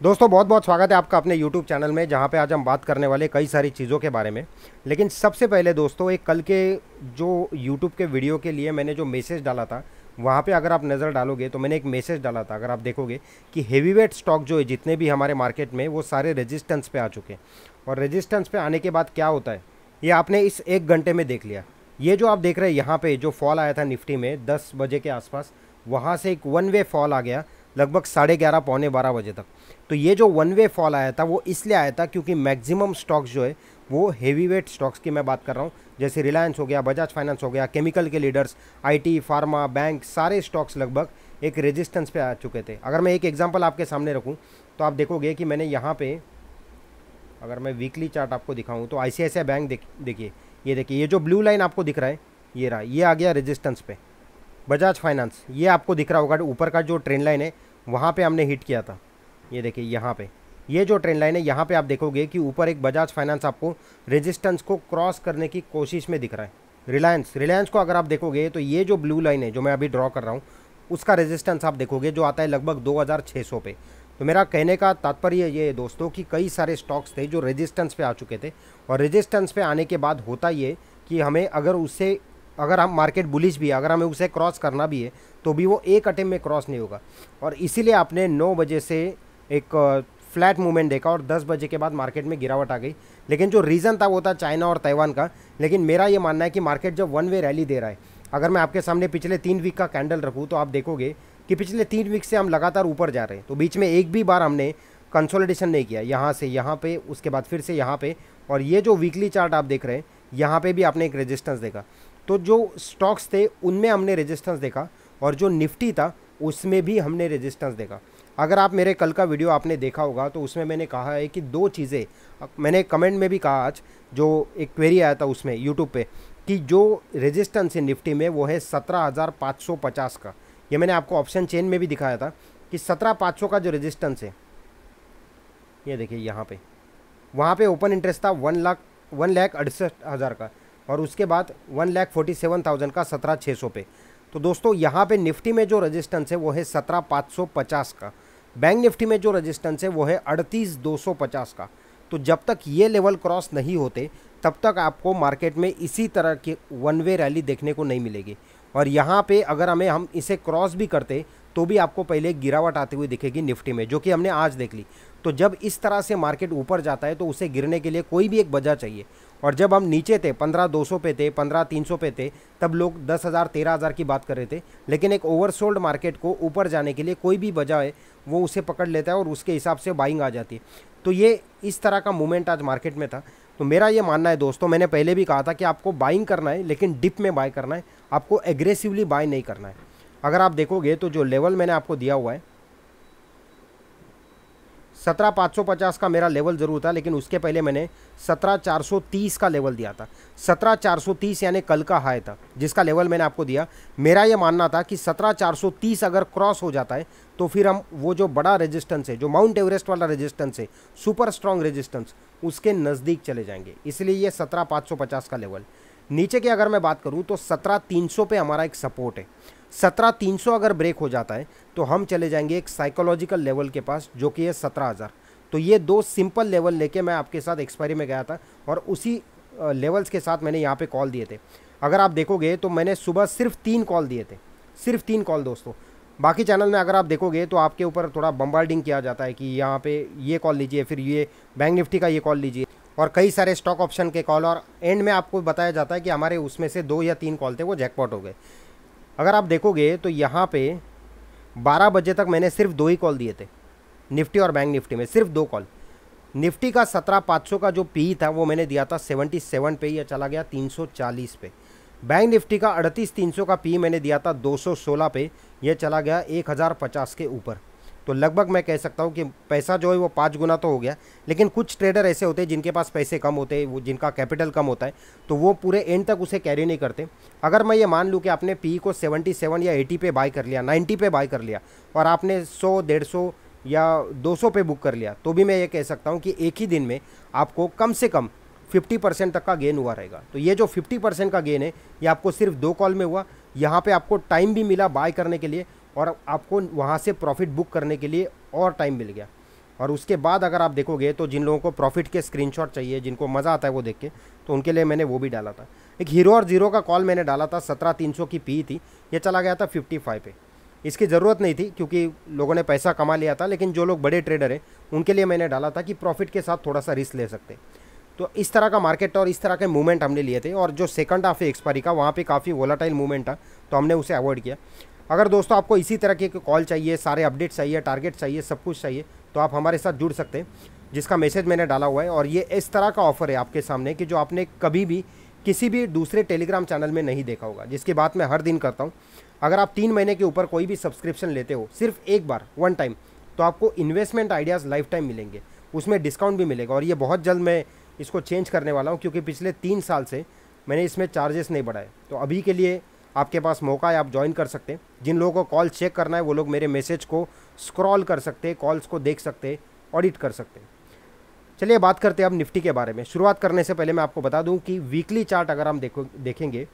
दोस्तों, बहुत बहुत स्वागत है आपका अपने YouTube चैनल में, जहाँ पे आज हम बात करने वाले कई सारी चीज़ों के बारे में। लेकिन सबसे पहले दोस्तों, एक कल के जो YouTube के वीडियो के लिए मैंने जो मैसेज डाला था, वहाँ पे अगर आप नज़र डालोगे तो मैंने एक मैसेज डाला था, अगर आप देखोगे, कि हेवी वेट स्टॉक जो है, जितने भी हमारे मार्केट में, वो सारे रजिस्टेंस पे आ चुके हैं। और रजिस्टेंस पे आने के बाद क्या होता है? ये आपने इस एक घंटे में देख लिया। ये जो आप देख रहे हैं, यहाँ पे जो फॉल आया था निफ्टी में, दस बजे के आसपास, वहाँ से एक वन वे फॉल आ गया, लगभग साढ़े ग्यारह, पौने बारह बजे तक। तो ये जो वन वे फॉल आया था, वो इसलिए आया था क्योंकि मैक्सिमम स्टॉक्स जो है, वो हेवी वेट स्टॉक्स की मैं बात कर रहा हूँ। जैसे रिलायंस हो गया बजाज फाइनेंस हो गया केमिकल के लीडर्स आईटी फार्मा बैंक सारे स्टॉक्स लगभग एक रेजिस्टेंस पे आ चुके थे। अगर मैं एक एग्जांपल आपके सामने रखूँ तो आप देखोगे कि मैंने यहाँ पे, अगर मैं वीकली चार्ट आपको दिखाऊँ तो आई बैंक देख, देखिए, ये देखिए, ये जो ब्लू लाइन आपको दिख रहा है, ये रहा, ये आ गया रेजिस्टेंस पे। बजाज फाइनेंस ये आपको दिख रहा होगा, ऊपर का जो ट्रेन लाइन है, वहाँ पर हमने हिट किया था। ये देखिए, यहाँ पे। ये जो ट्रेन लाइन है, यहाँ पे आप देखोगे कि ऊपर एक बजाज फाइनेंस आपको रेजिस्टेंस को क्रॉस करने की कोशिश में दिख रहा है। रिलायंस रिलायंस को अगर आप देखोगे तो ये जो ब्लू लाइन है, जो मैं अभी ड्रॉ कर रहा हूँ, उसका रेजिस्टेंस आप देखोगे, जो आता है लगभग दो हज़ार छः सौ पे। तो मेरा कहने का तात्पर्य ये है दोस्तों कि कई सारे स्टॉक्स थे जो रेजिस्टेंस पे आ चुके थे, और रेजिस्टेंस पे आने के बाद होता ये कि हमें अगर उससे अगर हम मार्केट बुलिश भी है, अगर हमें उसे क्रॉस करना भी है तो भी वो एक अटेम्प में क्रॉस नहीं होगा। और इसीलिए आपने नौ बजे से एक फ्लैट मूवमेंट देखा और 10 बजे के बाद मार्केट में गिरावट आ गई। लेकिन जो रीज़न था वो था चाइना और ताइवान का। लेकिन मेरा ये मानना है कि मार्केट जब वन वे रैली दे रहा है, अगर मैं आपके सामने पिछले तीन वीक का कैंडल रखूँ तो आप देखोगे कि पिछले तीन वीक से हम लगातार ऊपर जा रहे हैं। तो बीच में एक भी बार हमने कंसोलिडेशन नहीं किया, यहाँ से यहाँ पे, उसके बाद फिर से यहाँ पे। और ये जो वीकली चार्ट आप देख रहे हैं, यहाँ पे भी आपने एक रेजिस्टेंस देखा। तो जो स्टॉक्स थे, उनमें हमने रेजिस्टेंस देखा और जो निफ्टी था, उसमें भी हमने रेजिस्टेंस देखा। अगर आप मेरे कल का वीडियो आपने देखा होगा तो उसमें मैंने कहा है कि दो चीज़ें, मैंने कमेंट में भी कहा आज, जो एक क्वेरी आया था उसमें यूट्यूब पे, कि जो रेजिस्टेंस है निफ्टी में, वो है सत्रह हज़ार पाँच सौ पचास का। ये मैंने आपको ऑप्शन चेन में भी दिखाया था कि सत्रह पाँच सौ का जो रेजिस्टेंस है, ये देखिए यहाँ पे, वहाँ पे ओपन इंटरेस्ट था वन लाख वन लाख अड़सठ हज़ार का और उसके बाद one lakh forty seven thousand का सत्रह छः सौ पे। तो दोस्तों, यहाँ पे निफ्टी में जो रजिस्टेंस है, वो है सत्रह पाँच सौ पचास का। बैंक निफ्टी में जो रजिस्टेंस है, वो है अड़तीस दो सौ पचास का। तो जब तक ये लेवल क्रॉस नहीं होते तब तक आपको मार्केट में इसी तरह की वन वे रैली देखने को नहीं मिलेगी। और यहाँ पे अगर हमें हम इसे क्रॉस भी करते तो भी आपको पहले गिरावट आती हुई दिखेगी निफ्टी में, जो कि हमने आज देख ली। तो जब इस तरह से मार्केट ऊपर जाता है तो उसे गिरने के लिए कोई भी एक वजह चाहिए। और जब हम नीचे थे, पंद्रह दो सौ पे थे, पंद्रह तीन सौ पे थे, तब लोग दस हज़ार, तेरह हज़ार की बात कर रहे थे। लेकिन एक ओवरसोल्ड मार्केट को ऊपर जाने के लिए कोई भी वजह है वो उसे पकड़ लेता है और उसके हिसाब से बाइंग आ जाती है। तो ये इस तरह का मूवमेंट आज मार्केट में था। तो मेरा ये मानना है दोस्तों, मैंने पहले भी कहा था कि आपको बाइंग करना है, लेकिन डिप में बाय करना है। आपको एग्रेसिवली बाय नहीं करना है। अगर आप देखोगे तो जो लेवल मैंने आपको दिया हुआ है, सत्रह पाँच सौ पचास का मेरा लेवल ज़रूर था, लेकिन उसके पहले मैंने सत्रह चार सौ तीस का लेवल दिया था। सत्रह चार सौ तीस यानी कल का हाई था, जिसका लेवल मैंने आपको दिया। मेरा ये मानना था कि सत्रह चार सौ तीस अगर क्रॉस हो जाता है तो फिर हम वो जो बड़ा रेजिस्टेंस है, जो माउंट एवरेस्ट वाला रेजिस्टेंस है सुपर स्ट्रॉन्ग रेजिस्टेंस उसके नज़दीक चले जाएँगे। इसलिए ये सत्रह पाँच सौ पचास का लेवल नीचे की अगर मैं बात करूँ तो सत्रह तीन सौ पे हमारा एक सपोर्ट है। सत्रह तीन सौ अगर ब्रेक हो जाता है तो हम चले जाएँगे एक साइकोलॉजिकल लेवल के पास, जो कि है सत्रह हज़ार। तो ये दो सिंपल लेवल लेके मैं आपके साथ एक्सपायरी में गया था, और उसी लेवल्स के साथ मैंने यहाँ पे कॉल दिए थे। अगर आप देखोगे तो मैंने सुबह सिर्फ़ तीन कॉल दिए थे। सिर्फ़ तीन कॉल दोस्तों। बाकी चैनल में अगर आप देखोगे तो आपके ऊपर थोड़ा बम्बार्डिंग किया जाता है कि यहाँ पे ये कॉल लीजिए, फिर ये बैंक निफ्टी का ये कॉल लीजिए। और कई सारे स्टॉक ऑप्शन के कॉल और एंड में आपको बताया जाता है कि हमारे उसमें से दो या तीन कॉल थे, वो जैकपॉट हो गए। अगर आप देखोगे तो यहाँ पे 12 बजे तक मैंने सिर्फ़ दो ही कॉल दिए थे निफ्टी और बैंक निफ्टी में, सिर्फ़ दो कॉल निफ्टी का सत्रह पाँच सौ का जो पी था, वो मैंने दिया था सेवेंटी सेवन पे या चला गया तीन सौ चालीस पे। बैंक निफ्टी का अड़तीस तीन सौ का पी मैंने दिया था दो सौ सोलह पे, यह चला गया एक हज़ार पचास के ऊपर। तो लगभग मैं कह सकता हूँ कि पैसा जो है वो पाँच गुना तो हो गया, लेकिन कुछ ट्रेडर ऐसे होते हैं जिनके पास पैसे कम होते हैं, वो जिनका कैपिटल कम होता है तो वो पूरे एंड तक उसे कैरी नहीं करते। अगर मैं ये मान लूँ कि आपने पी को सेवेंटी सेवन या एटी पे बाय कर लिया नाइन्टी पे बाय कर लिया, और आपने सौ, डेढ़ सौ या दो सौ पे बुक कर लिया तो भी मैं ये कह सकता हूँ कि एक ही दिन में आपको कम से कम 50 परसेंट तक का गेन हुआ रहेगा। तो ये जो 50 परसेंट का गेन है, ये आपको सिर्फ़ दो कॉल में हुआ। यहाँ पे आपको टाइम भी मिला बाय करने के लिए और आपको वहाँ से प्रॉफिट बुक करने के लिए और टाइम मिल गया। और उसके बाद अगर आप देखोगे तो जिन लोगों को प्रॉफिट के स्क्रीनशॉट चाहिए, जिनको मज़ा आता है वो देख के तो उनके लिए मैंने वो भी डाला था। एक हीरो और ज़ीरो का कॉल मैंने डाला था, सत्रह तीन सौ की पी थी। ये चला गया था फिफ्टी फाइव पे। इसकी ज़रूरत नहीं थी, क्योंकि लोगों ने पैसा कमा लिया था, लेकिन जो लोग बड़े ट्रेडर हैं, उनके लिए मैंने डाला था कि प्रॉफिट के साथ थोड़ा सा रिस्क ले सकते तो इस तरह का मार्केट और इस तरह के मूवमेंट हमने लिए थे और जो सेकंड हाफ़ है एक्सपायरी का, वहाँ पे काफ़ी वोलाटाइल मूवमेंट था तो हमने उसे अवॉइड किया। अगर दोस्तों आपको इसी तरह के कॉल चाहिए, सारे अपडेट चाहिए टारगेट चाहिए, सब कुछ चाहिए तो आप हमारे साथ जुड़ सकते हैं, जिसका मैसेज मैंने डाला हुआ है। और ये इस तरह का ऑफ़र है आपके सामने कि जो आपने कभी भी किसी भी दूसरे टेलीग्राम चैनल में नहीं देखा होगा, जिसकी बात मैं हर दिन करता हूँ। अगर आप तीन महीने के ऊपर कोई भी सब्सक्रिप्शन लेते हो, सिर्फ़ एक बार वन टाइम तो आपको इन्वेस्टमेंट आइडियाज़ लाइफ टाइम मिलेंगे, उसमें डिस्काउंट भी मिलेगा। और ये बहुत जल्द मैं इसको चेंज करने वाला हूँ, क्योंकि पिछले तीन साल से मैंने इसमें चार्जेस नहीं बढ़ाए। तो अभी के लिए आपके पास मौका है, आप ज्वाइन कर सकते हैं। जिन लोगों को कॉल चेक करना है, वो लोग मेरे मैसेज को स्क्रॉल कर सकते हैं कॉल्स को देख सकते हैं ऑडिट कर सकते हैं। चलिए बात करते हैं अब निफ्टी के बारे में। शुरुआत करने से पहले मैं आपको बता दूँ कि वीकली चार्ट अगर हम देखो, देखेंगे,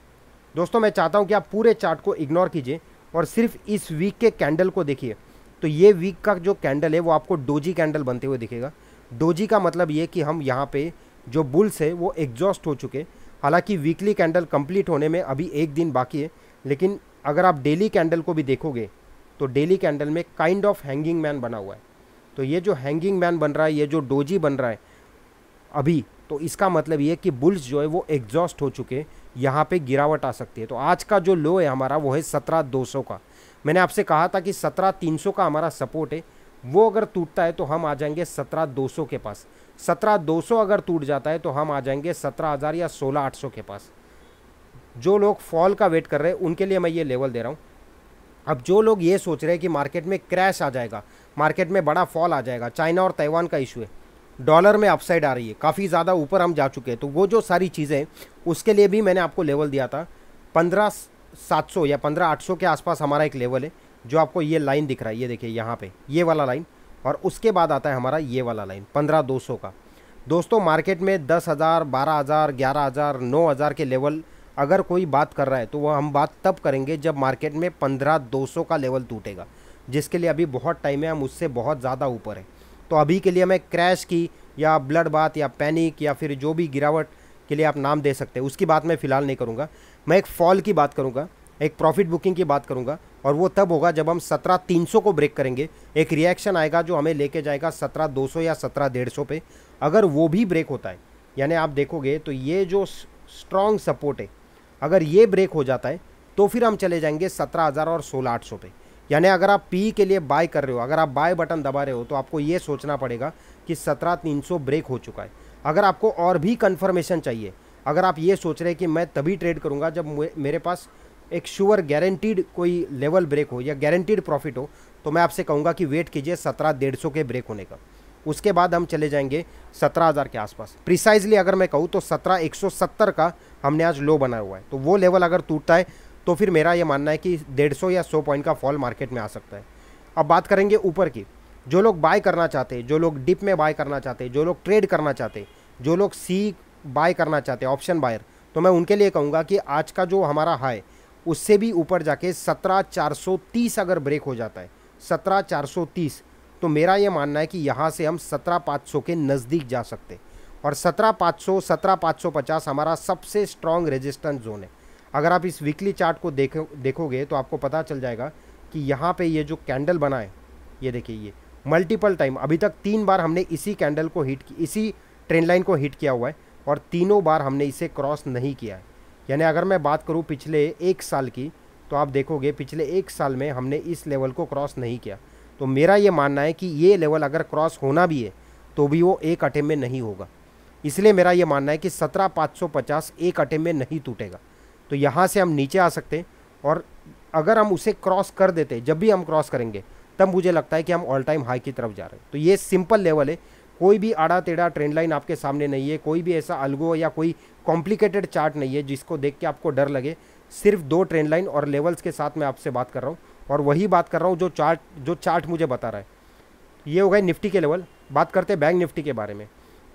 दोस्तों मैं चाहता हूँ कि आप पूरे चार्ट को इग्नोर कीजिए और सिर्फ़ इस वीक के कैंडल को देखिए। तो ये वीक का जो कैंडल है, वो आपको डोजी कैंडल बनते हुए दिखेगा। डोजी का मतलब ये कि हम यहाँ पे जो बुल्स है, वो एग्जॉस्ट हो चुके हालाँकि वीकली कैंडल कंप्लीट होने में अभी एक दिन बाकी है, लेकिन अगर आप डेली कैंडल को भी देखोगे तो डेली कैंडल में काइंड ऑफ़ हैंगिंग मैन बना हुआ है। तो ये जो हैंगिंग मैन बन रहा है, ये जो डोजी बन रहा है अभी तो इसका मतलब ये कि बुल्स जो है, वो एग्जॉस्ट हो चुके यहाँ पे गिरावट आ सकती है। तो आज का जो लो है हमारा, वो है सत्रह दो सौ का। मैंने आपसे कहा था कि सत्रह तीन सौ का हमारा सपोर्ट है। वो अगर टूटता है तो हम आ जाएँगे सत्रह दो सौ के पास। सत्रह दो सौ अगर टूट जाता है तो हम आ जाएँगे सत्रह हज़ार या सोलह आठ सौ के पास। जो लोग फॉल का वेट कर रहे हैं, उनके लिए मैं ये लेवल दे रहा हूँ। अब जो लोग ये सोच रहे हैं कि मार्केट में क्रैश आ जाएगा, मार्केट में बड़ा फॉल आ जाएगा, चाइना और ताइवान का इशू है, डॉलर में अपसाइड आ रही है, काफ़ी ज़्यादा ऊपर हम जा चुके हैं। तो वो जो सारी चीज़ें उसके लिए भी मैंने आपको लेवल दिया था, पंद्रह सात सौ या पंद्रह आठ सौ के आसपास हमारा एक लेवल है, जो आपको ये लाइन दिख रहा है, ये देखिए यहाँ पे, ये वाला लाइन। और उसके बाद आता है हमारा ये वाला लाइन पंद्रह दो सौ का। दोस्तों मार्केट में दस हज़ार, बारह हज़ार, ग्यारह हज़ार, नौ हज़ार के लेवल अगर कोई बात कर रहा है तो वह हम बात तब करेंगे जब मार्केट में पंद्रह दो सौ का लेवल टूटेगा, जिसके लिए अभी बहुत टाइम है, हम उससे बहुत ज़्यादा ऊपर है। तो अभी के लिए मैं क्रैश की या ब्लड बात या पैनिक या फिर जो भी गिरावट के लिए आप नाम दे सकते हैं, उसकी बात मैं फ़िलहाल नहीं करूँगा। मैं एक फॉल की बात करूँगा एक प्रॉफिट बुकिंग की बात करूँगा, और वो तब होगा जब हम सत्रह तीन सौ को ब्रेक करेंगे। एक रिएक्शन आएगा जो हमें लेके जाएगा सत्रह दो सौ या सत्रह डेढ़ सौ पे। अगर वो भी ब्रेक होता है, यानी आप देखोगे तो ये जो स्ट्रॉन्ग सपोर्ट है, अगर ये ब्रेक हो जाता है तो फिर हम चले जाएँगे सत्रह हज़ार और सोलह आठ सौ पे। यानी अगर आप पी के लिए बाय कर रहे हो, अगर आप बाय बटन दबा रहे हो तो आपको ये सोचना पड़ेगा कि सत्रह तीन सौ ब्रेक हो चुका है। अगर आपको और भी कन्फर्मेशन चाहिए, अगर आप ये सोच रहे हैं कि मैं तभी ट्रेड करूँगा जब मेरे पास एक श्योर गारंटीड कोई लेवल ब्रेक हो या गारंटीड प्रॉफिट हो तो मैं आपसे कहूँगा कि वेट कीजिए सत्रह डेढ़ सौ के ब्रेक होने का। उसके बाद हम चले जाएँगे सत्रह हज़ार के आसपास। प्रिसाइजली अगर मैं कहूँ तो सत्रह एक सौ सत्तर का हमने आज लो बनाया हुआ है। तो वो लेवल अगर टूटता है तो फिर मेरा ये मानना है कि डेढ़ सौ या सौ पॉइंट का फॉल मार्केट में आ सकता है। अब बात करेंगे ऊपर की। जो लोग बाय करना चाहते हैं, जो लोग डिप में बाय करना चाहते हैं, जो लोग ट्रेड करना चाहते हैं, जो लोग सी बाय करना चाहते हैं ऑप्शन बायर तो मैं उनके लिए कहूँगा कि आज का जो हमारा हाई उससे भी ऊपर जाके सत्रह चार सौ तीस अगर ब्रेक हो जाता है, सत्रह चार सौ तीस तो मेरा ये मानना है कि यहाँ से हम सत्रह पाँच सौ के नज़दीक जा सकते और सत्रह पाँच सौ, सत्रह पाँच सौ पचास हमारा सबसे स्ट्रॉन्ग रेजिस्टेंस जोन है। अगर आप इस वीकली चार्ट को देखो, देखोगे तो आपको पता चल जाएगा कि यहाँ पे ये जो कैंडल बना है, ये देखिए ये मल्टीपल टाइम अभी तक तीन बार हमने इसी कैंडल को हिट इसी ट्रेंड लाइन को हिट किया हुआ है और तीनों बार हमने इसे क्रॉस नहीं किया है। यानी अगर मैं बात करूँ पिछले एक साल की तो आप देखोगे पिछले एक साल में हमने इस लेवल को क्रॉस नहीं किया। तो मेरा ये मानना है कि ये लेवल अगर क्रॉस होना भी है तो भी वो एक अटेम में नहीं होगा। इसलिए मेरा ये मानना है कि सत्रह पाँच सौ पचास एक अटेम में नहीं टूटेगा। तो यहाँ से हम नीचे आ सकते हैं और अगर हम उसे क्रॉस कर देते, जब भी हम क्रॉस करेंगे, तब मुझे लगता है कि हम ऑल टाइम हाई की तरफ़ जा रहे हैं। तो ये सिंपल लेवल है। कोई भी आड़ा टेढ़ा ट्रेंड लाइन आपके सामने नहीं है, कोई भी ऐसा अलगो या कोई कॉम्प्लिकेटेड चार्ट नहीं है, जिसको देख के आपको डर लगे। सिर्फ़ दो ट्रेंड लाइन और लेवल्स के साथ मैं आपसे बात कर रहा हूँ और वही बात कर रहा हूँ जो चार्ट जो चार्ट मुझे बता रहा है। ये हो गए निफ्टी के लेवल बात करते हैं बैंक निफ्टी के बारे में।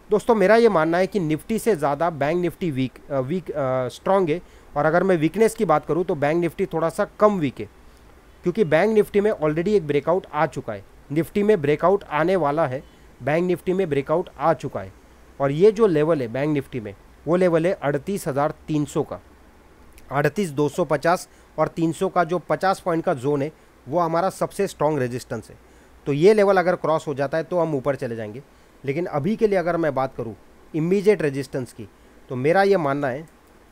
दोस्तों, मेरा ये मानना है कि निफ्टी से ज़्यादा bank Nifty weak weak strong है। और अगर मैं वीकनेस की बात करूँ तो बैंक निफ्टी थोड़ा सा कम वीक है। क्योंकि बैंक निफ्टी में ऑलरेडी एक ब्रेकआउट आ चुका है। निफ्टी में ब्रेकआउट आने वाला है। बैंक निफ्टी में ब्रेकआउट आ चुका है। और ये जो लेवल है बैंक निफ्टी में वो लेवल है अड़तीस हज़ार तीन सौ का। अड़तीस, दो सौ पचास और तीन सौ का जो पचास पॉइंट का जोन है, वो हमारा सबसे स्ट्रॉन्ग रेजिस्टेंस है। तो ये लेवल अगर क्रॉस हो जाता है तो हम ऊपर चले जाएँगे। लेकिन अभी के लिए अगर मैं बात करूँ इमीजिएट रेजिस्टेंस की तो मेरा ये मानना है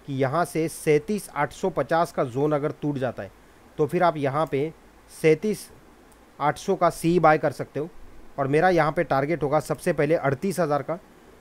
कि यहाँ से सैंतीस, आठ सौ पचास का जोन अगर टूट जाता है तो फिर आप यहाँ पे सैंतीस, आठ सौ का सी बाय कर सकते हो। और मेरा यहाँ पे टारगेट होगा सबसे पहले अड़तीस हज़ार का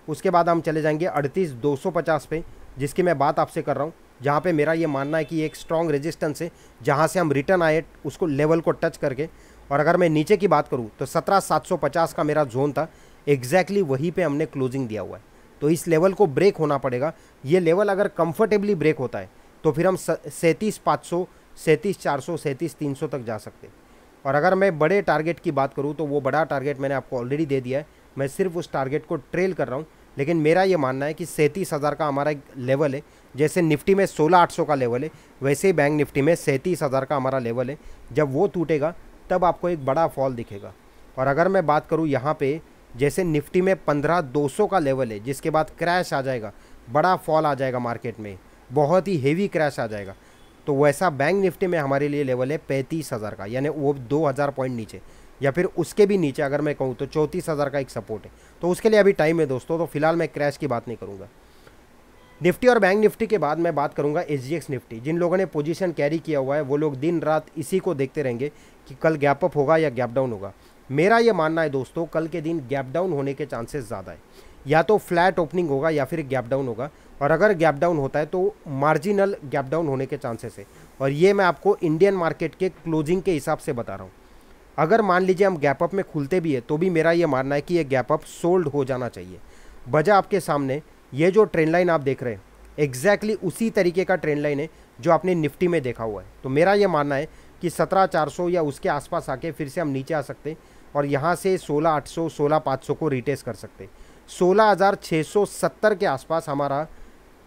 उसके बाद हम चले जाएँगे अड़तीस दो सौ पचास पे, जिसकी मैं बात आपसे कर रहा हूँ, जहाँ पे मेरा ये मानना है कि एक स्ट्रॉन्ग रेजिस्टेंस है, जहाँ से हम रिटर्न आए, उसको लेवल को टच करके। और अगर मैं नीचे की बात करूँ तो सत्रह सात सौ पचास का मेरा जोन था एग्जैक्टली exactly वहीं पे हमने क्लोजिंग दिया हुआ है। तो इस लेवल को ब्रेक होना पड़ेगा। ये लेवल अगर कंफर्टेबली ब्रेक होता है तो फिर हम सैंतीस पाँच सौ, सैंतीस चार सौ, सैंतीस तीन सौ तक जा सकते और अगर मैं बड़े टारगेट की बात करूँ तो वो बड़ा टारगेट मैंने आपको ऑलरेडी दे दिया है। मैं सिर्फ़ उस टारगेट को ट्रेल कर रहा हूँ लेकिन मेरा ये मानना है कि सैंतीस हज़ार का हमारा एक लेवल है। जैसे निफ्टी में सोलह आठ सौ का लेवल है, वैसे ही बैंक निफ्टी में सैंतीस हज़ार का हमारा लेवल है। जब वो टूटेगा, तब आपको एक बड़ा फॉल दिखेगा। और अगर मैं बात करूँ यहाँ पे, जैसे निफ्टी में पंद्रह दो सौ का लेवल है, जिसके बाद क्रैश आ जाएगा, बड़ा फॉल आ जाएगा मार्केट में, बहुत ही हेवी क्रैश आ जाएगा। तो वैसा बैंक निफ्टी में हमारे लिए लेवल है पैंतीस हज़ार का, यानी वो दो हज़ार पॉइंट नीचे। या फिर उसके भी नीचे, अगर मैं कहूँ तो चौंतीस हज़ार का एक सपोर्ट है। तो उसके लिए अभी टाइम है दोस्तों तो फ़िलहाल मैं क्रैश की बात नहीं करूँगा। निफ्टी और बैंक निफ्टी के बाद मैं बात करूँगा एच निफ्टी। जिन लोगों ने पोजीशन कैरी किया हुआ है, वो लोग दिन रात इसी को देखते रहेंगे कि कल गैप अप होगा या गैप डाउन होगा। मेरा ये मानना है दोस्तों, कल के दिन गैप डाउन होने के चांसेस ज़्यादा है। या तो फ्लैट ओपनिंग होगा या फिर गैप डाउन होगा। और अगर गैप डाउन होता है तो मार्जिनल गैप डाउन होने के चांसेस है। और ये मैं आपको इंडियन मार्केट के क्लोजिंग के हिसाब से बता रहा हूँ। अगर मान लीजिए हम गैप अप में खुलते भी है तो भी मेरा ये मानना है कि ये गैप अप सोल्ड हो जाना चाहिए। वजह आपके सामने, ये जो ट्रेंड लाइन आप देख रहे हैं एग्जैक्टली exactly उसी तरीके का ट्रेंड लाइन है जो आपने निफ्टी में देखा हुआ है। तो मेरा ये मानना है कि सत्रह चार सौ या उसके आसपास आके फिर से हम नीचे आ सकते हैं और यहाँ से सोलह आठ सौ, सोलह पाँच सौ को रिटेस कर सकते सोलह हज़ार छः सौ सत्तर के आसपास हमारा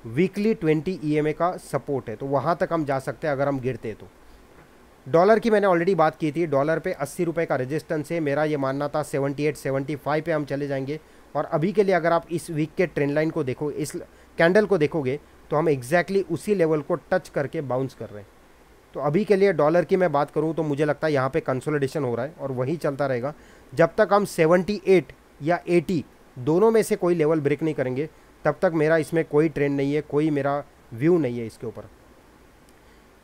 वीकली ट्वेंटी ई का सपोर्ट है तो वहाँ तक हम जा सकते हैं अगर हम गिरते तो। डॉलर की मैंने ऑलरेडी बात की थी। डॉलर पे अस्सी रुपये का रेजिस्टेंस है। मेरा ये मानना था सेवेंटी एट सेवेंटी फाइव पे हम चले जाएँगे। और अभी के लिए अगर आप इस वीक के ट्रेंड लाइन को देखो, इस कैंडल को देखोगे तो हम एग्जैक्टली exactly उसी लेवल को टच करके बाउंस कर रहे हैं। तो अभी के लिए डॉलर की मैं बात करूँ तो मुझे लगता है यहाँ पे कंसोलिडेशन हो रहा है और वही चलता रहेगा। जब तक हम 78 या 80 दोनों में से कोई लेवल ब्रेक नहीं करेंगे, तब तक मेरा इसमें कोई ट्रेंड नहीं है, कोई मेरा व्यू नहीं है इसके ऊपर।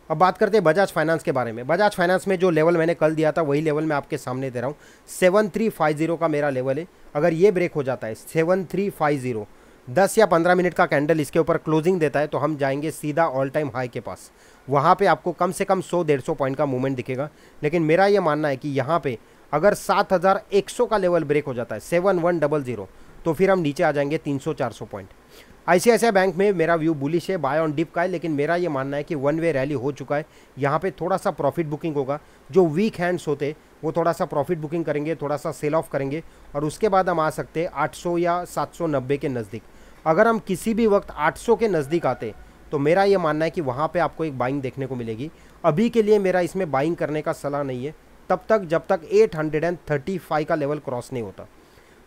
अब बात करते हैं बजाज फाइनेंस के बारे में। बजाज फाइनेंस में जो लेवल मैंने कल दिया था, वही लेवल मैं आपके सामने दे रहा हूँ। सेवन थ्री फाइव ज़ीरो का मेरा लेवल है। अगर ये ब्रेक हो जाता है सेवन थ्री फाइव ज़ीरो दस या पंद्रह मिनट का कैंडल इसके ऊपर क्लोजिंग देता है तो हम जाएँगे सीधा ऑल टाइम हाई के पास। वहाँ पे आपको कम से कम सौ, डेढ़ सौ पॉइंट का मूवमेंट दिखेगा। लेकिन मेरा ये मानना है कि यहाँ पे अगर सात हज़ार एक सौ का लेवल ब्रेक हो जाता है सेवन वन डबल ज़ीरो तो फिर हम नीचे आ जाएँगे तीन सौ, चार सौ पॉइंट आई बैंक में मेरा व्यू बुलिश है बाय ऑन डिप का है, लेकिन मेरा ये मानना है कि वन वे रैली हो चुका है। यहाँ पे थोड़ा सा प्रॉफिट बुकिंग होगा। जो वीक हैंड्स होते, वो थोड़ा सा प्रॉफिट बुकिंग करेंगे, थोड़ा सा सेल ऑफ़ करेंगे, और उसके बाद हम आ सकते हैं आठ सौ या सात सौ नब्बे के नज़दीक। अगर हम किसी भी वक्त 800 के नज़दीक आते तो मेरा ये मानना है कि वहाँ पर आपको एक बाइंग देखने को मिलेगी। अभी के लिए मेरा इसमें बाइंग करने का सलाह नहीं है। तब तक, जब तक 835 का लेवल क्रॉस नहीं होता।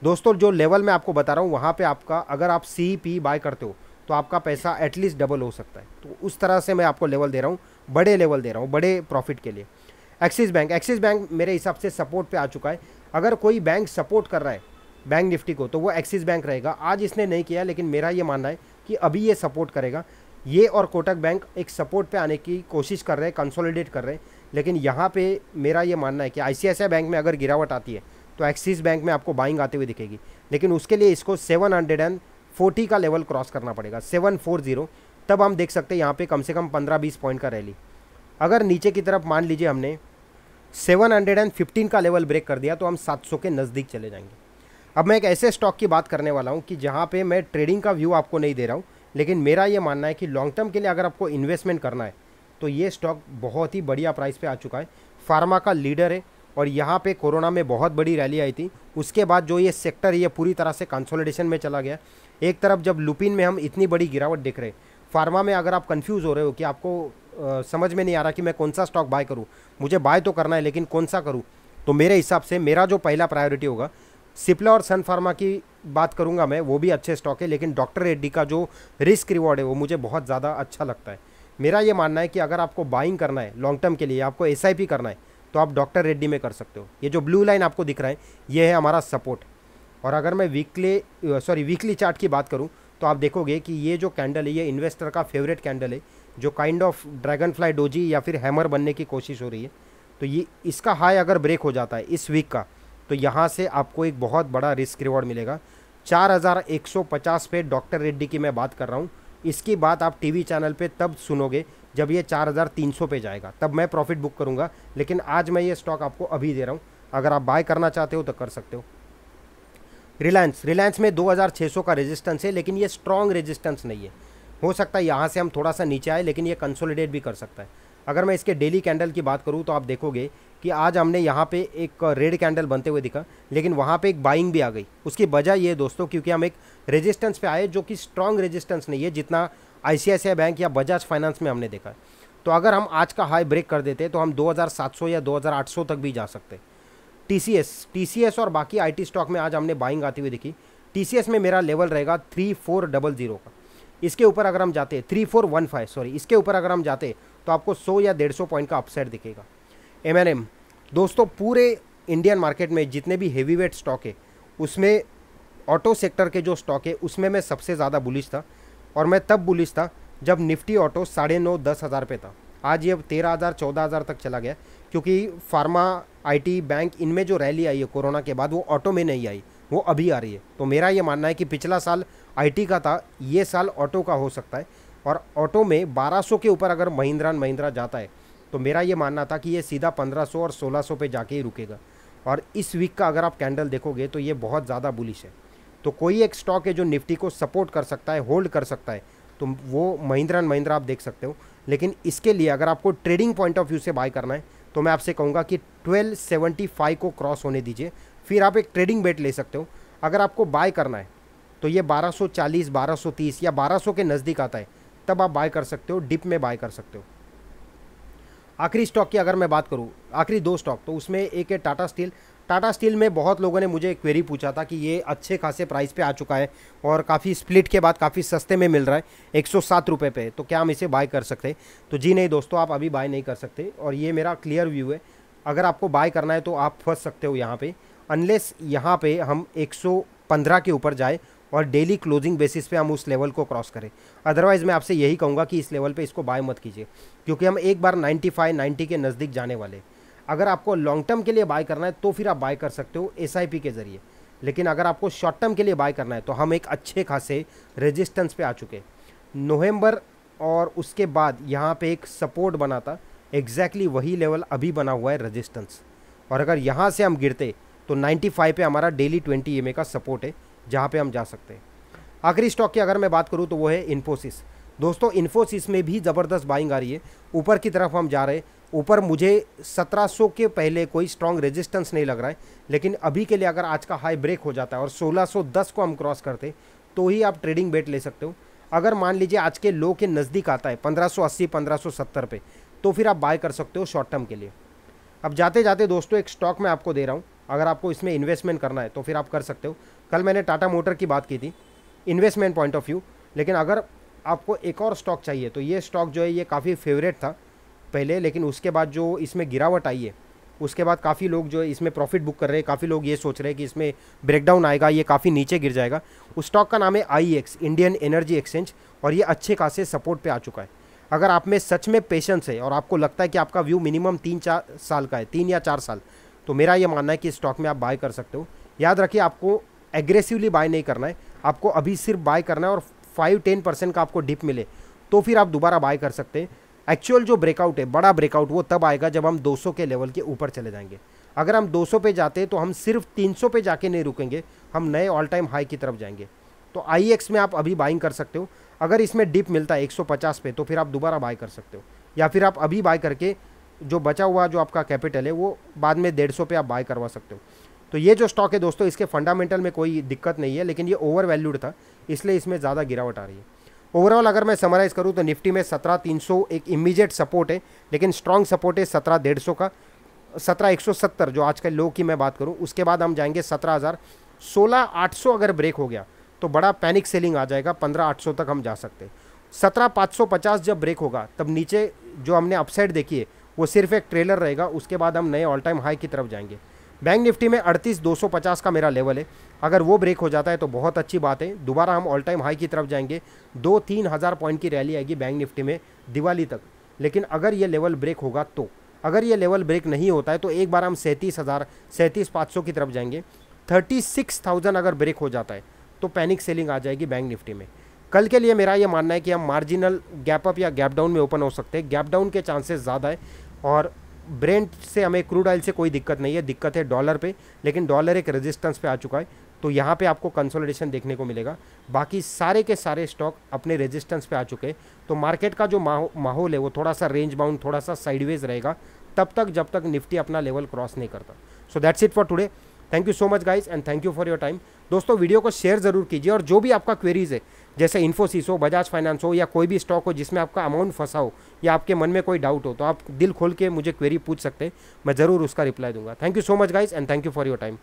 दोस्तों, जो लेवल मैं आपको बता रहा हूँ, वहाँ पे आपका, अगर आप सी पी बाय करते हो तो आपका पैसा एटलीस्ट डबल हो सकता है। तो उस तरह से मैं आपको लेवल दे रहा हूँ, बड़े लेवल दे रहा हूँ, बड़े प्रॉफिट के लिए। एक्सिस बैंक एक्सिस बैंक मेरे हिसाब से सपोर्ट पे आ चुका है। अगर कोई बैंक सपोर्ट कर रहा है बैंक निफ्टी को तो वो एक्सिस बैंक रहेगा। आज इसने नहीं किया, लेकिन मेरा ये मानना है कि अभी ये सपोर्ट करेगा। ये और कोटक बैंक एक सपोर्ट पे आने की कोशिश कर रहे हैं कंसोलिडेट कर रहे हैं। लेकिन यहाँ पे मेरा ये मानना है कि आईसीआईसीआई बैंक में अगर गिरावट आती है तो एक्सिस बैंक में आपको बाइंग आते हुए दिखेगी। लेकिन उसके लिए इसको सेवन हंड्रेड एंड फोर्टी का लेवल क्रॉस करना पड़ेगा सेवन फोर ज़ीरो तब हम देख सकते हैं यहाँ पे कम से कम पंद्रह बीस पॉइंट का रैली अगर नीचे की तरफ़ मान लीजिए हमने सेवन हंड्रेड एंड फिफ्टीन का लेवल ब्रेक कर दिया तो हम सात सौ के नज़दीक चले जाएँगे। अब मैं एक ऐसे स्टॉक की बात करने वाला हूँ कि जहाँ पे मैं ट्रेडिंग का व्यू आपको नहीं दे रहा हूँ, लेकिन मेरा ये मानना है कि लॉन्ग टर्म के लिए अगर आपको इन्वेस्टमेंट करना है तो ये स्टॉक बहुत ही बढ़िया प्राइस पे आ चुका है। फार्मा का लीडर है और यहाँ पे कोरोना में बहुत बड़ी रैली आई थी। उसके बाद जो ये सेक्टर ये पूरी तरह से कंसोलिडेशन में चला गया। एक तरफ़ जब लुपिन में हम इतनी बड़ी गिरावट देख रहे फार्मा में अगर आप कन्फ्यूज़ हो रहे हो कि आपको आ, समझ में नहीं आ रहा कि मैं कौन सा स्टॉक बाय करूँ। मुझे बाय तो करना है लेकिन कौन सा करूँ? तो मेरे हिसाब से मेरा जो पहला प्रायोरिटी होगा सिप्ला और सन फार्मा की बात करूँगा मैं वो भी अच्छे स्टॉक है लेकिन डॉक्टर रेड्डी का जो रिस्क रिवॉर्ड है वो मुझे बहुत ज़्यादा अच्छा लगता है। मेरा ये मानना है कि अगर आपको बाइंग करना है लॉन्ग टर्म के लिए आपको एसआईपी करना है तो आप डॉक्टर रेड्डी में कर सकते हो। ये जो ब्लू लाइन आपको दिख रहा है, ये है हमारा सपोर्ट। और अगर मैं वीकली सॉरी, वीकली चार्ट की बात करूँ तो आप देखोगे कि ये जो कैंडल है, ये इन्वेस्टर का फेवरेट कैंडल है, जो kind of dragonfly doji या फिर हैमर बनने की कोशिश हो रही है। तो ये, इसका हाई अगर ब्रेक हो जाता है इस वीक का तो यहाँ से आपको एक बहुत बड़ा रिस्क रिवॉर्ड मिलेगा। चार हज़ार एक सौ पचास पे डॉक्टर रेड्डी की मैं बात कर रहा हूँ। इसकी बात आप टीवी चैनल पे तब सुनोगे जब ये चार हज़ार तीन सौ पे जाएगा, तब मैं प्रॉफिट बुक करूँगा। लेकिन आज मैं ये स्टॉक आपको अभी दे रहा हूँ। अगर आप बाय करना चाहते हो तो कर सकते हो। रिलायंस रिलायंस में 2600 का रेजिस्टेंस है, लेकिन ये स्ट्रॉन्ग रेजिस्टेंस नहीं है। हो सकता है यहाँ से हम थोड़ा सा नीचे आए, लेकिन ये कंसोलिडेट भी कर सकता है। अगर मैं इसके डेली कैंडल की बात करूँ तो आप देखोगे कि आज हमने यहाँ पे एक रेड कैंडल बनते हुए दिखा, लेकिन वहाँ पे एक बाइंग भी आ गई। उसकी वजह ये दोस्तों, क्योंकि हम एक रेजिस्टेंस पे आए, जो कि स्ट्रॉन्ग रेजिस्टेंस नहीं है, जितना ICICI बैंक या बजाज फाइनेंस में हमने देखा है। तो अगर हम आज का हाई ब्रेक कर देते तो हम 2700 या 2800 तक भी जा सकते। टीसीएस टीसीएस और बाकी आईटी स्टॉक में आज हमने बाइंग आती हुई देखी। टीसीएस में मेरा लेवल रहेगा थ्री फोर डबल ज़ीरो का। इसके ऊपर अगर हम जाते, three four one five sorry इसके ऊपर अगर हम जाते तो आपको सौ या डेढ़ सौ पॉइंट का अपसाइड दिखेगा। एम एन एम दोस्तों, पूरे इंडियन मार्केट में जितने भी हैवी वेट स्टॉक है, उसमें ऑटो सेक्टर के जो स्टॉक है, उसमें मैं सबसे ज़्यादा बुलिश था। और मैं तब बुलिश था, जब निफ्टी ऑटो साढ़े नौ, दस हज़ार पे था। आज ये तेरह हज़ार, चौदह हज़ार तक चला गया, क्योंकि फार्मा आईटी बैंक, इनमें जो रैली आई है कोरोना के बाद, वो ऑटो में नहीं आई, वो अभी आ रही है। तो मेरा ये मानना है कि पिछला साल आईटी का था, ये साल ऑटो का हो सकता है, और ऑटो में 1200 के ऊपर अगर महिंद्रा महिंद्रा जाता है तो मेरा ये मानना था कि ये सीधा 1500 और 1600 पे जाके ही रुकेगा। और इस वीक का अगर आप कैंडल देखोगे तो ये बहुत ज़्यादा बुलिश है। तो कोई एक स्टॉक है जो निफ्टी को सपोर्ट कर सकता है होल्ड कर सकता है तो वो महिंद्रा एंड महिंद्रा आप देख सकते हो। लेकिन इसके लिए अगर आपको ट्रेडिंग पॉइंट ऑफ़ व्यू से बाय करना है तो मैं आपसे कहूँगा कि 1275 को क्रॉस होने दीजिए, फिर आप एक ट्रेडिंग बेट ले सकते हो। अगर आपको बाय करना है तो ये 1240 1230 या 1200 के नज़दीक आता है, तब आप बाय कर सकते हो डिप में बाय कर सकते हो। आखिरी स्टॉक की अगर मैं बात करूँ, आखिरी दो स्टॉक तो उसमें एक है टाटा स्टील टाटा स्टील में बहुत लोगों ने मुझे क्वेरी पूछा था कि ये अच्छे खासे प्राइस पे आ चुका है और काफ़ी स्प्लिट के बाद काफ़ी सस्ते में मिल रहा है, एक सौ सात रुपये पे। तो क्या हम इसे बाय कर सकते तो जी नहीं दोस्तों, आप अभी बाय नहीं कर सकते और ये मेरा क्लियर व्यू है। अगर आपको बाय करना है तो आप फंस सकते हो यहाँ पर अनलेस यहाँ पर हम 115 के ऊपर जाए और डेली क्लोजिंग बेसिस पे हम उस लेवल को क्रॉस करें। अदरवाइज़ मैं आपसे यही कहूँगा कि इस लेवल पे इसको बाय मत कीजिए, क्योंकि हम एक बार 95 90 के नज़दीक जाने वाले अगर आपको लॉन्ग टर्म के लिए बाय करना है तो फिर आप बाय कर सकते हो एसआईपी के ज़रिए। लेकिन अगर आपको शॉर्ट टर्म के लिए बाय करना है तो हम एक अच्छे खासे रेजिस्टेंस पे आ चुके हैं। नवंबर और उसके बाद यहाँ पे एक सपोर्ट बना था। एग्जैक्टली वही लेवल अभी बना हुआ है रेजिस्टेंस और अगर यहाँ से हम गिरते तो 95 पे हमारा डेली 20 ई का सपोर्ट है, जहाँ पे हम जा सकते हैं। आखिरी स्टॉक की अगर मैं बात करूँ तो वो है इन्फोसिस दोस्तों इन्फोसिस में भी ज़बरदस्त बाइंग आ रही है। ऊपर की तरफ़ हम जा रहे हैं। ऊपर मुझे 1700 के पहले कोई स्ट्रॉन्ग रेजिस्टेंस नहीं लग रहा है, लेकिन अभी के लिए अगर आज का हाई ब्रेक हो जाता है और 1610 को हम क्रॉस करते तो ही आप ट्रेडिंग बेट ले सकते हो। अगर मान लीजिए आज के लो के नज़दीक आता है 1580 1570 पे तो फिर आप बाय कर सकते हो शॉर्ट टर्म के लिए। अब जाते जाते दोस्तों, एक स्टॉक मैं आपको दे रहा हूँ। अगर आपको इसमें इन्वेस्टमेंट करना है तो फिर आप कर सकते हो। कल मैंने टाटा मोटर की बात की थी इन्वेस्टमेंट पॉइंट ऑफ़ व्यू लेकिन अगर आपको एक और स्टॉक चाहिए तो ये स्टॉक जो है, ये काफ़ी फेवरेट था। पहले, लेकिन उसके बाद जो इसमें गिरावट आई है, उसके बाद काफ़ी लोग जो है इसमें प्रॉफिट बुक कर रहे हैं। काफ़ी लोग ये सोच रहे हैं कि इसमें ब्रेकडाउन आएगा, ये काफ़ी नीचे गिर जाएगा। उस स्टॉक का नाम है I X Indian energy exchange और ये अच्छे खासे सपोर्ट पे आ चुका है। अगर आप में सच में पेशेंस है और आपको लगता है कि आपका व्यू मिनिमम तीन चार साल का है, तीन या चार साल तो मेरा ये मानना है कि स्टॉक में आप बाय कर सकते हो। याद रखिए, आपको एग्रेसिवली बाय नहीं करना है। आपको अभी सिर्फ़ बाय करना है और फाइव टेन परसेंट का आपको डिप मिले तो फिर आप दोबारा बाय कर सकते हैं। एक्चुअल जो ब्रेकआउट है, बड़ा ब्रेकआउट वो तब आएगा जब हम 200 के लेवल के ऊपर चले जाएँगे। अगर हम 200 पे जाते हैं तो हम सिर्फ़ 300 पे जाके नहीं रुकेंगे, हम नए ऑल टाइम हाई की तरफ़ जाएँगे। तो आईएक्स में आप अभी बाइंग कर सकते हो। अगर इसमें डिप मिलता है 150 पे तो फिर आप दोबारा बाय कर सकते हो। या फिर आप अभी बाय करके जो बचा हुआ जो आपका कैपिटल है, वो बाद में डेढ़ सौ पे आप बाय करवा सकते हो। तो ये जो स्टॉक है दोस्तों, इसके फंडामेंटल में कोई दिक्कत नहीं है, लेकिन ये ओवर वैल्यूड था, इसलिए इसमें ज़्यादा गिरावट आ रही है। ओवरऑल अगर मैं समराइज़ करूँ तो निफ्टी में सत्रह तीन सौ एक इमीजिएट सपोर्ट है, लेकिन स्ट्रॉन्ग सपोर्ट है सत्रह डेढ़ सौ का। सत्रह एक सौ सत्तर, जो आज का लो की मैं बात करूँ, उसके बाद हम जाएँगे सत्रह हज़ार सोलह आठ सौ अगर ब्रेक हो गया तो बड़ा पैनिक सेलिंग आ जाएगा, पंद्रह आठ सौ तक हम जा सकते सत्रह पाँच सौ पचास जब ब्रेक होगा, तब नीचे जो हमने अपसाइड देखी है, वो सिर्फ़ एक ट्रेलर रहेगा, उसके बाद हम नए ऑल टाइम हाई की तरफ़ जाएँगे। बैंक निफ्टी में अड़तीस दो सौ पचास का मेरा लेवल है। अगर वो ब्रेक हो जाता है तो बहुत अच्छी बात है। दोबारा हम ऑल टाइम हाई की तरफ़ जाएँगे। दो तीन हज़ार पॉइंट की रैली आएगी बैंक निफ्टी में दिवाली तक। लेकिन अगर ये लेवल ब्रेक होगा तो। अगर ये लेवल ब्रेक नहीं होता है तो एक बार हम सैंतीस हज़ार, सैंतीस पाँच सौ की तरफ़ जाएँगे। थर्टी सिक्स थाउज़ेंड अगर ब्रेक हो जाता है तो पैनिक सेलिंग आ जाएगी बैंक निफ्टी में। कल के लिए मेरा ये मानना है कि हम मार्जिनल गैप अप या गैप डाउन में ओपन हो सकते हैं। गैप डाउन के चांसेस ज़्यादा है और ब्रेंट से हमें क्रूड ऑयल से कोई दिक्कत नहीं है, दिक्कत है डॉलर पे, लेकिन डॉलर एक रेजिस्टेंस पे आ चुका है तो यहाँ पे आपको कंसोलिडेशन देखने को मिलेगा। बाकी सारे के सारे स्टॉक अपने रेजिस्टेंस पे आ चुके हैं तो मार्केट का जो माहौल है वो थोड़ा सा रेंज बाउंड थोड़ा सा साइडवेज रहेगा, तब तक जब तक निफ्टी अपना लेवल क्रॉस नहीं करता। So that's it for today thank you so much guys and thank you for your time दोस्तों वीडियो को शेयर ज़रूर कीजिए, और जो भी आपका क्वेरीज है, जैसे इन्फोसिस हो बजाज फाइनेंस हो, या कोई भी स्टॉक हो जिसमें आपका अमाउंट फंसा हो या आपके मन में कोई डाउट हो तो आप दिल खोल के मुझे क्वेरी पूछ सकते हैं। मैं ज़रूर उसका रिप्लाई दूँगा। Thank you so much guys and thank you for your time